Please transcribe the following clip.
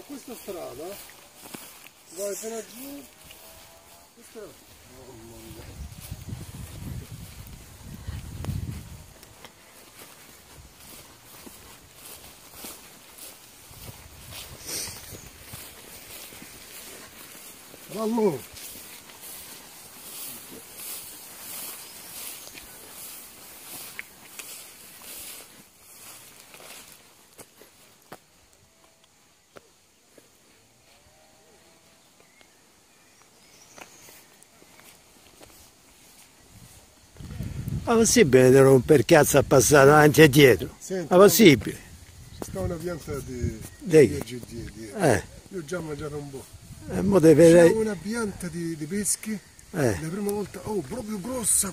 questa strada vai fino a giù questa oh, mamma. Vallo! Ma possibile di romper cazzo a passare avanti e dietro? Senti, Ma possibile? Sta una pianta di, Di di, di, Eh, Io ho già mangiato un po'. e mo deve C'è una pianta di, di peschi, Eh, la prima volta, oh, proprio grossa,